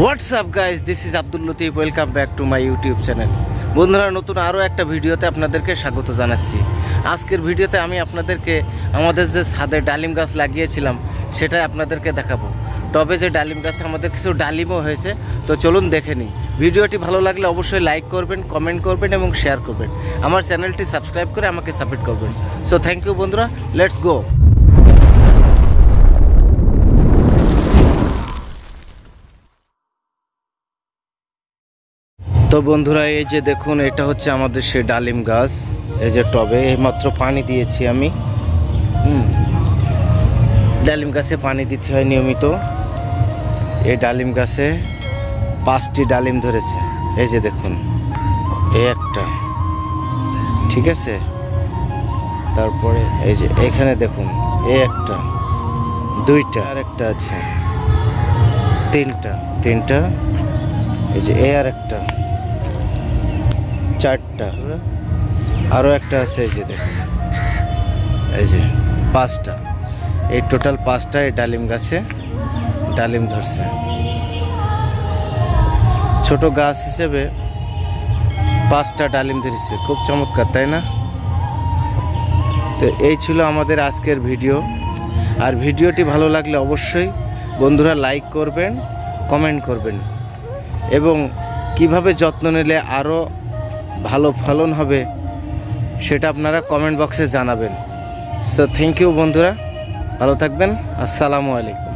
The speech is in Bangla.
What's up guys this is Abdul Latif welcome back to my YouTube channel বন্ধুরা, নতুন আরও একটা ভিডিওতে আপনাদেরকে স্বাগত জানাচ্ছি। আজকের ভিডিওতে আমি আপনাদেরকে আমাদের যে ছাদে ডালিম গাছ লাগিয়েছিলাম, সেটাই আপনাদেরকে দেখাবো। তবে যে ডালিম গাছে আমাদের কিছু ডালিমও হয়েছে, তো চলুন দেখে নিই। ভিডিওটি ভালো লাগলে অবশ্যই লাইক করবেন কমেন্ট করবেন এবং শেয়ার করবেন। আমার চ্যানেলটি সাবস্ক্রাইব করে আমাকে সাপোর্ট করবেন। সো থ্যাংক ইউ বন্ধুরা। লেটস গো তো বন্ধুরা, এই যে দেখুন, এটা হচ্ছে আমাদের সে ডালিম গাছ। এই যে টবে এইমাত্র পানি দিয়েছি আমি। ডালিম গাছে পানি দিতে হয় নিয়মিত। এই ডালিম গাছে পাঁচটি ডালিম ধরেছে। এই যে দেখুন এই একটা। ঠিক আছে? তারপরে এই যে এখানে দেখুন এই একটা, দুইটা, আর একটা আছে। তিনটা তিনটা। এই যে এ আর একটা। চারটা। আরও একটা আছে এই যে এই যে পাঁচটা। এই টোটাল পাঁচটা এই ডালিম গাছে ডালিম ধরছে। ছোট গাছ হিসেবে পাঁচটা ডালিম ধরেছে। খুব চমৎকার, তাই না? তো এই ছিল আমাদের আজকের ভিডিও। আর ভিডিওটি ভালো লাগলে অবশ্যই বন্ধুরা লাইক করবেন, কমেন্ট করবেন। এবং কীভাবে যত্ন নিলে আরও ভালো ফলন হবে, সেটা আপনারা কমেন্ট বক্সে জানাবেন। সো থ্যাংক ইউ বন্ধুরা, ভালো থাকবেন, আসসালামু আলাইকুম।